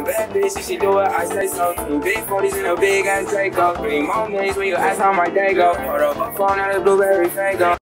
on bad bitch, she do what I say so Two Big 40s in a big ass Draco. Three moments when you ask how my day go. Put up a phone out of blueberry Faygo.